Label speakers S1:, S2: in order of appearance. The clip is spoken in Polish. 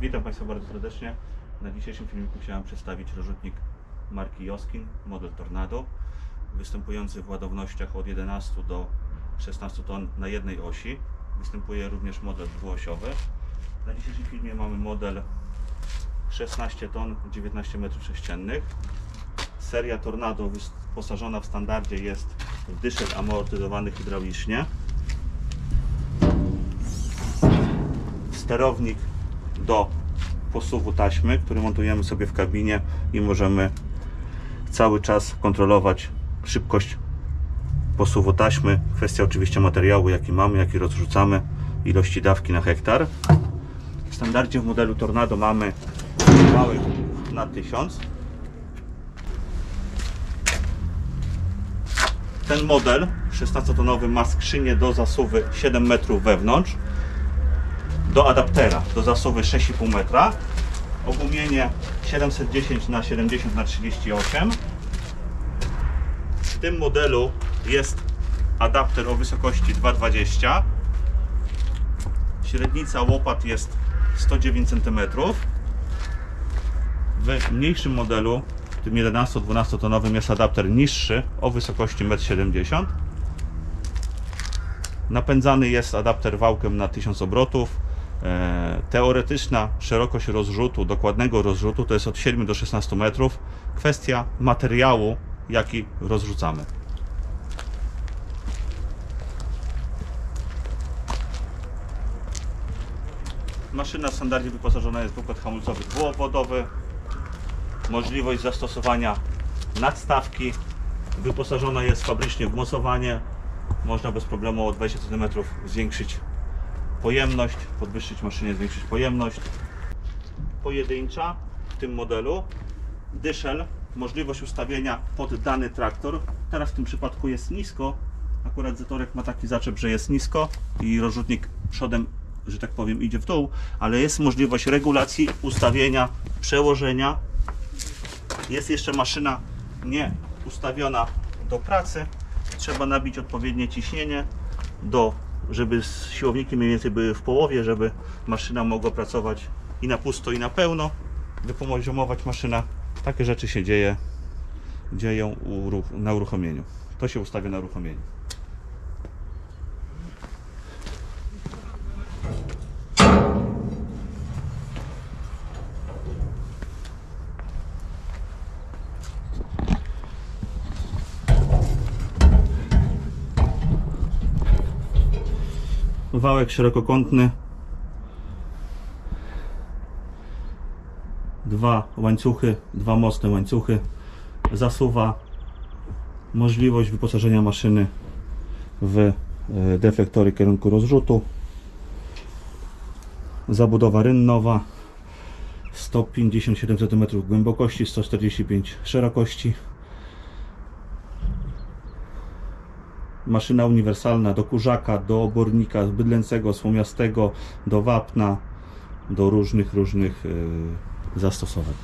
S1: Witam Państwa bardzo serdecznie. Na dzisiejszym filmiku chciałem przedstawić rozrzutnik marki Joskin, model Tornado, występujący w ładownościach od 11 do 16 ton na jednej osi. Występuje również model dwuosiowy. Na dzisiejszym filmie mamy model 16 ton, 19 m3. Seria Tornado wyposażona w standardzie jest w dyszel amortyzowany hydraulicznie. sterownik do posuwu taśmy, który montujemy sobie w kabinie i możemy cały czas kontrolować szybkość posuwu taśmy. Kwestia oczywiście materiału, jaki mamy, jaki rozrzucamy, ilości dawki na hektar. W standardzie w modelu Tornado mamy mały na 1000. Ten model 16-tonowy ma skrzynię do zasuwy 7 metrów wewnątrz do adaptera, do zasuwy 6,5 metra. Ogumienie 710 na 70 na 38. W tym modelu jest adapter o wysokości 2,20. Średnica łopat jest 109 cm. W mniejszym modelu, tym 11-12 tonowym jest adapter niższy o wysokości 1,70 m. Napędzany jest adapter wałkiem na 1000 obrotów. E, Teoretyczna szerokość rozrzutu, dokładnego rozrzutu to jest od 7 do 16 metrów. Kwestia materiału, jaki rozrzucamy. Maszyna w standardzie wyposażona jest w układ hamulcowy dwuobwodowy. Możliwość zastosowania nadstawki. Wyposażona jest fabrycznie w mocowanie. Można bez problemu o 20 cm zwiększyć pojemność, podwyższyć maszynie, zwiększyć pojemność. Pojedyncza w tym modelu. Dyszel, możliwość ustawienia pod dany traktor. Teraz w tym przypadku jest nisko. Akurat Zetorek ma taki zaczep, że jest nisko i rozrzutnik przodem, że tak powiem, idzie w dół, ale jest możliwość regulacji, ustawienia, przełożenia. Jest jeszcze maszyna nie ustawiona do pracy. Trzeba nabić odpowiednie ciśnienie do żeby siłowniki mniej więcej były w połowie, żeby maszyna mogła pracować i na pusto, i na pełno, wypoziomować maszyna. Takie rzeczy się dzieje, dzieją na uruchomieniu. To się ustawia na uruchomieniu. Wałek szerokokątny. Dwa łańcuchy, dwa mocne łańcuchy. Zasuwa. Możliwość wyposażenia maszyny w e, deflektory kierunku rozrzutu. Zabudowa rynnowa. 157 cm głębokości, 145 szerokości. Maszyna uniwersalna do kurzaka, do obornika bydlęcego, słomiastego, do wapna, do różnych, różnych yy, zastosowań.